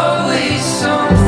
always something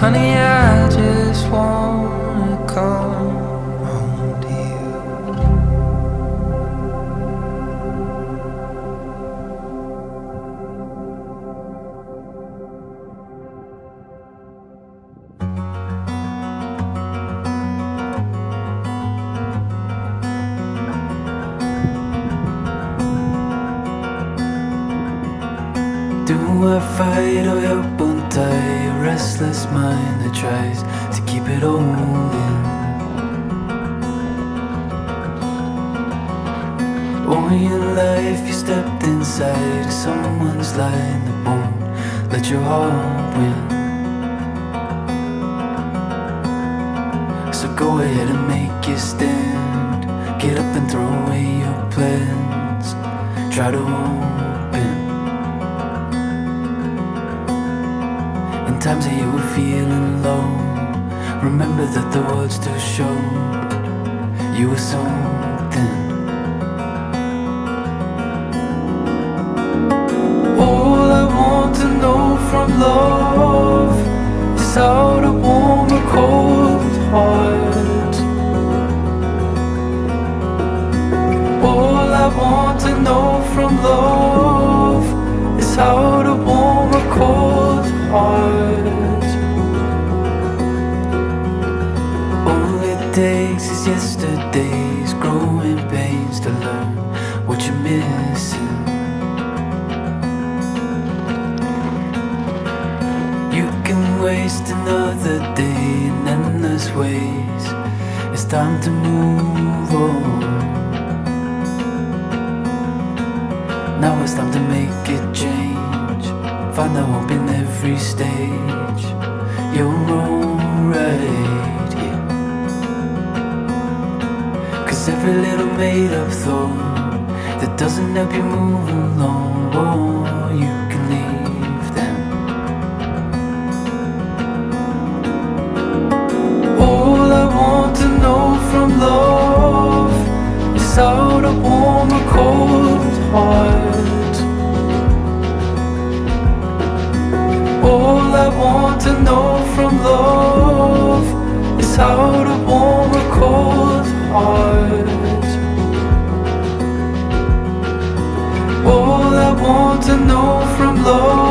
Honey, I just wanna come home to you. Do I fight or help untie a restless mind that tries to keep it all in? All your life you stepped inside someone's line that won't let your heart win. So go ahead and make your stand. Get up and throw away your plans. Try to open. Times that you were feeling low, remember that the words still showed you were something. Is yesterday's growing pains to learn what you're missing. You can waste another day in endless ways. It's time to move on. Now it's time to make a change. Find the hope in every stage. Every little made up thought that doesn't help you move along, oh, you can leave them. All I want to know from love is how to warm a cold heart. All I want to know from love is how to warm a cold heart. From love